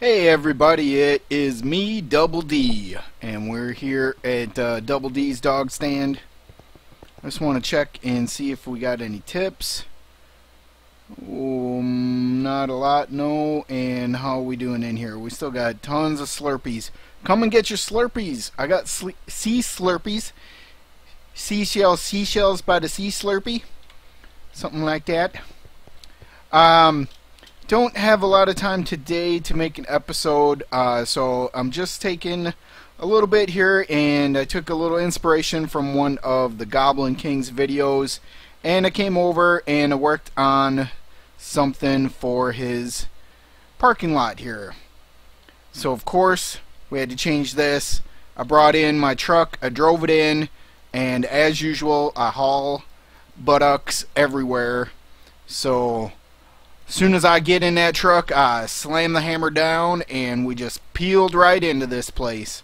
Hey everybody, it is me, Double D, and we're here at uh, Double D's dog stand. I just want to check and see if we got any tips. Um, not a lot, no. And how are we doing in here? We still got tons of Slurpees. Come and get your Slurpees. I got sea Slurpees. Seashells, seashells by the sea Slurpee. Something like that. Um, don't have a lot of time today to make an episode, uh, so I'm just taking a little bit here, and I took a little inspiration from one of the Goblin King's videos, and I came over and I worked on something for his parking lot here. So of course, we had to change this. I brought in my truck, I drove it in, and as usual, I haul buttocks everywhere. So soon as I get in that truck, I slam the hammer down and we just peeled right into this place.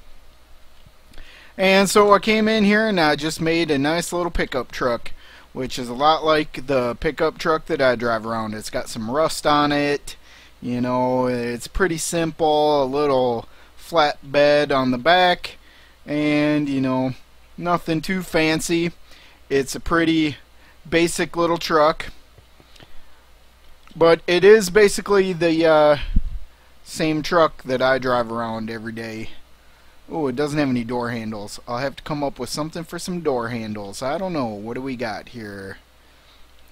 And so I came in here and I just made a nice little pickup truck, which is a lot like the pickup truck that I drive around. It's got some rust on it. You know, it's pretty simple, a little flat bed on the back, and you know, nothing too fancy. It's a pretty basic little truck. But it is basically the uh, same truck that I drive around every day. Oh, it doesn't have any door handles. I'll have to come up with something for some door handles. I don't know. What do we got here?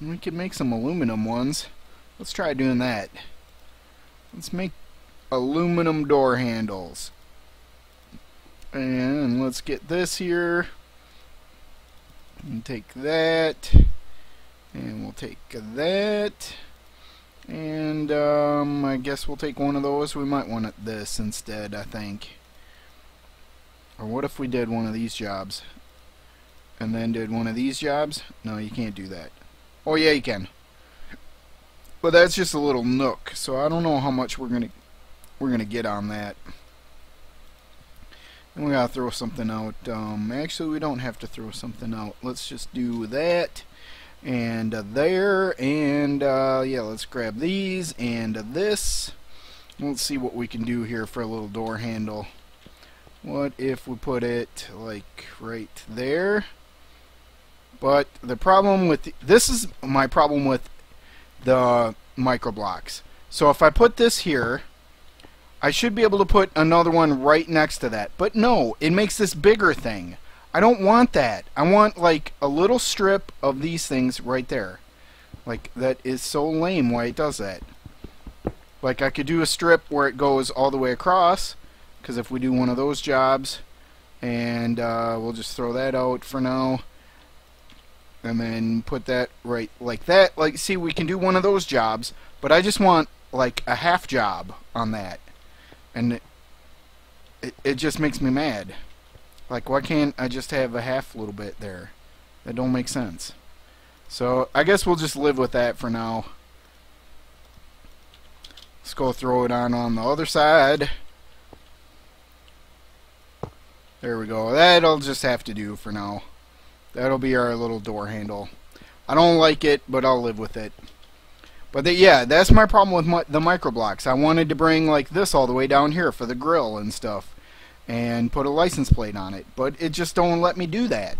We could make some aluminum ones. Let's try doing that. Let's make aluminum door handles. And let's get this here. And take that. And we'll take that. And um, I guess we'll take one of those. We might want this instead, I think. Or what if we did one of these jobs? And then did one of these jobs? No, you can't do that. Oh yeah, you can. But that's just a little nook, so I don't know how much we're gonna we're gonna get on that. And we gotta throw something out. Um, actually, we don't have to throw something out. Let's just do that and uh, there and uh, yeah let's grab these and uh, this. Let's see what we can do here for a little door handle. What if we put it like right there? But the problem with the, this is my problem with the micro blocks so if I put this here I should be able to put another one right next to that. But no it makes this bigger thing I don't want that. I want like a little strip of these things right there. Like that is so lame why it does that. Like I could do a strip where it goes all the way across because if we do one of those jobs and uh, we'll just throw that out for now and then put that right like that like see we can do one of those jobs but I just want like a half job on that and it, it, it just makes me mad like, why can't I just have a half little bit there? That don't make sense. So, I guess we'll just live with that for now. Let's go throw it on on the other side. There we go. That'll just have to do for now. That'll be our little door handle. I don't like it, but I'll live with it. But the, yeah, that's my problem with my, the micro blocks. I wanted to bring like this all the way down here for the grill and stuff and put a license plate on it. But it just don't let me do that.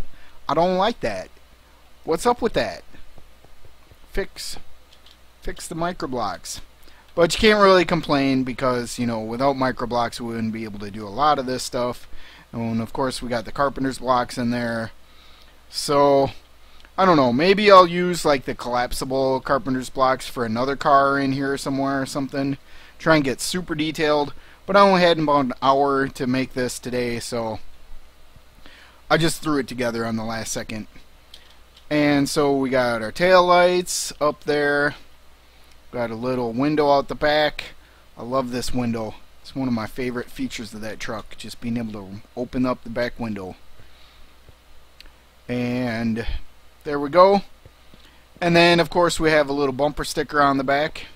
I don't like that. What's up with that? Fix fix the microblocks. But you can't really complain because, you know, without microblocks we wouldn't be able to do a lot of this stuff. And of course we got the carpenter's blocks in there. So I don't know, maybe I'll use like the collapsible carpenter's blocks for another car in here somewhere or something. Try and get super detailed. But I only had about an hour to make this today, so I just threw it together on the last second. And so we got our tail lights up there. Got a little window out the back. I love this window. It's one of my favorite features of that truck, just being able to open up the back window. And there we go. And then, of course, we have a little bumper sticker on the back.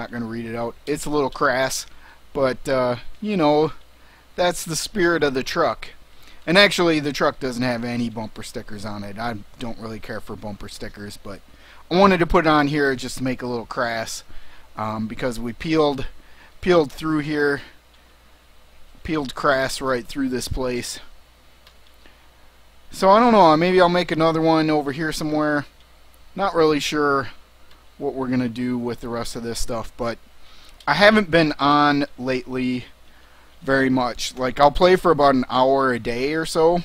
Not going to read it out. It's a little crass, but, uh, you know, that's the spirit of the truck. And actually, the truck doesn't have any bumper stickers on it. I don't really care for bumper stickers, but I wanted to put it on here just to make a little crass um, because we peeled peeled through here peeled crass right through this place so I don't know maybe I'll make another one over here somewhere not really sure what we're gonna do with the rest of this stuff but I haven't been on lately very much like I'll play for about an hour a day or so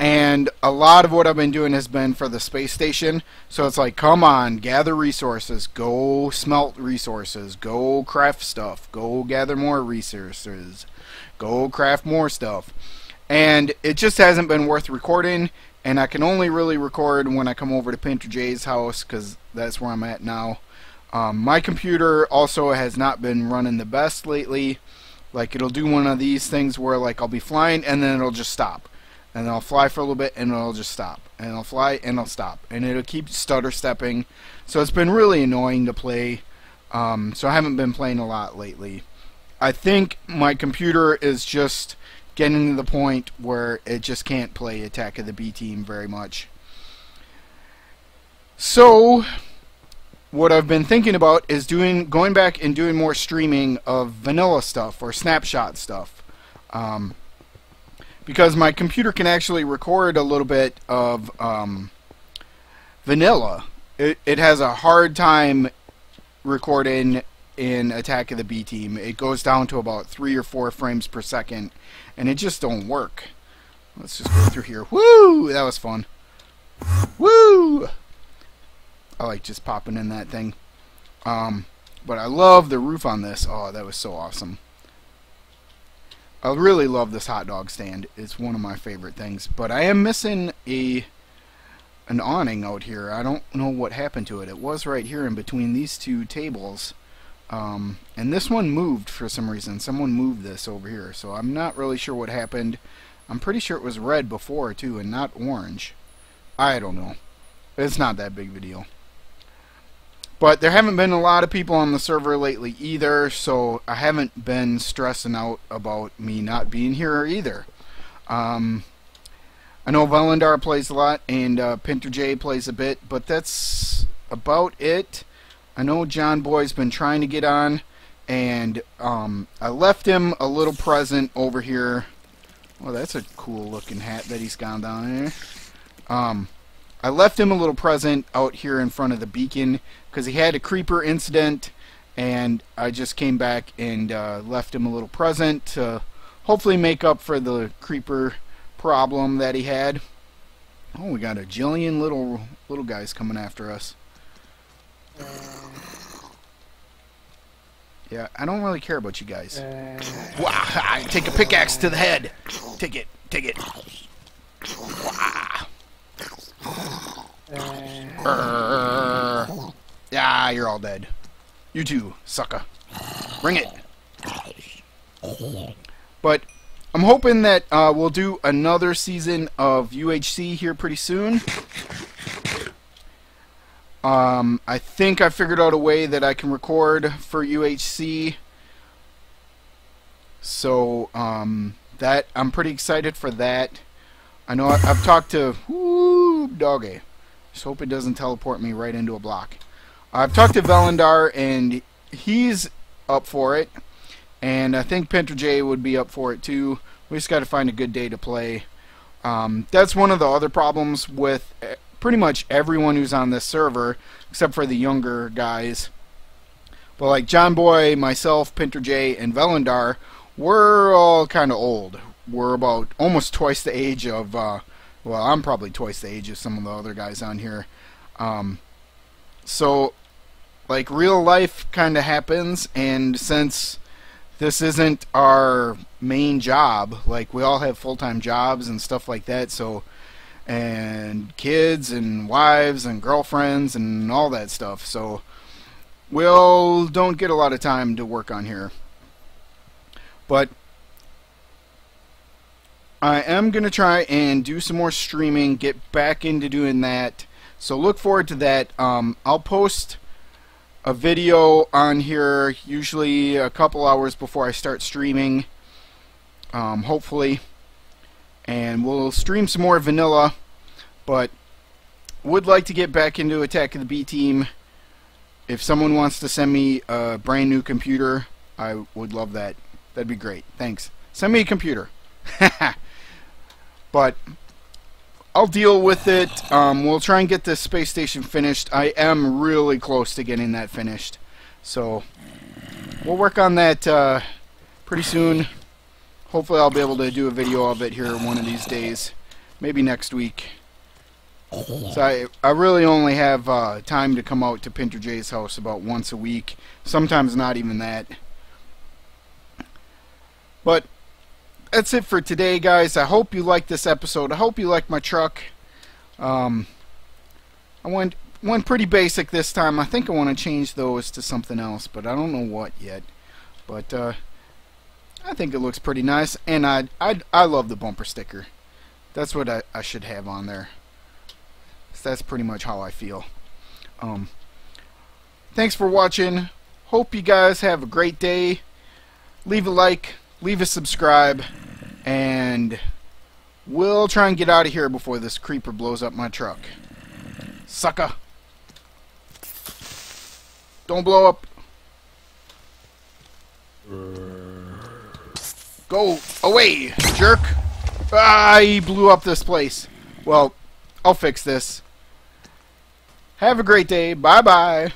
and a lot of what I've been doing has been for the space station. So it's like, come on, gather resources, go smelt resources, go craft stuff, go gather more resources, go craft more stuff. And it just hasn't been worth recording. And I can only really record when I come over to Painter J's house because that's where I'm at now. Um, my computer also has not been running the best lately. Like it'll do one of these things where like I'll be flying and then it'll just stop. And I'll fly for a little bit and it'll just stop. And I'll fly and I'll stop. And it'll keep stutter stepping. So it's been really annoying to play. Um, so I haven't been playing a lot lately. I think my computer is just getting to the point where it just can't play Attack of the B Team very much so what I've been thinking about is doing going back and doing more streaming of vanilla stuff or snapshot stuff um, because my computer can actually record a little bit of um, vanilla. It, it has a hard time recording in Attack of the B Team. It goes down to about three or four frames per second, and it just don't work. Let's just go through here. Woo! That was fun. Woo! I like just popping in that thing. Um, but I love the roof on this. Oh, that was so awesome. I really love this hot dog stand. It's one of my favorite things. But I am missing a an awning out here. I don't know what happened to it. It was right here in between these two tables. Um, and this one moved for some reason. Someone moved this over here. So I'm not really sure what happened. I'm pretty sure it was red before too and not orange. I don't know. It's not that big of a deal. But there haven't been a lot of people on the server lately either, so I haven't been stressing out about me not being here either. Um, I know Velendar plays a lot, and uh, Pinter J plays a bit, but that's about it. I know John Boy's been trying to get on, and um, I left him a little present over here. Well, that's a cool looking hat that he's got down there. Um, I left him a little present out here in front of the beacon because he had a creeper incident and I just came back and uh, left him a little present to hopefully make up for the creeper problem that he had. Oh, we got a jillion little little guys coming after us. Yeah, I don't really care about you guys. Wow, take a pickaxe to the head. Take it, take it. Uh, yeah, you're all dead. You too, sucker. Bring it. But I'm hoping that uh, we'll do another season of UHC here pretty soon. Um, I think I figured out a way that I can record for UHC. So um, that I'm pretty excited for that. I know I, have talked to whoo, doggy. Just hope it doesn't teleport me right into a block. I've talked to Velendar and he's up for it. And I think J would be up for it too. We just got to find a good day to play. Um, that's one of the other problems with pretty much everyone who's on this server, except for the younger guys. But like John Boy, myself, Pinter J, and Velendar, we're all kind of old we're about almost twice the age of, uh, well, I'm probably twice the age of some of the other guys on here. Um, so, like, real life kind of happens, and since this isn't our main job, like, we all have full time jobs and stuff like that, so, and kids and wives and girlfriends and all that stuff, so, we all don't get a lot of time to work on here. But I am going to try and do some more streaming, get back into doing that. So look forward to that. Um, I'll post a video on here usually a couple hours before I start streaming, um, hopefully. And we'll stream some more vanilla, but would like to get back into Attack of the B Team. If someone wants to send me a brand new computer, I would love that. That'd be great. Thanks. Send me a computer. but I'll deal with it. Um, we'll try and get this space station finished. I am really close to getting that finished. So we'll work on that uh, pretty soon. Hopefully I'll be able to do a video of it here one of these days. Maybe next week. So I, I really only have uh, time to come out to Pinter J's house about once a week. Sometimes not even that. But that's it for today, guys. I hope you liked this episode. I hope you liked my truck. Um, I went went pretty basic this time. I think I want to change those to something else, but I don't know what yet. But uh, I think it looks pretty nice, and I I I love the bumper sticker. That's what I, I should have on there. So that's pretty much how I feel. Um, thanks for watching. Hope you guys have a great day. Leave a like, leave a subscribe, and we'll try and get out of here before this creeper blows up my truck. Sucker. Don't blow up. Go away, jerk. Ah, he blew up this place. Well, I'll fix this. Have a great day. Bye-bye.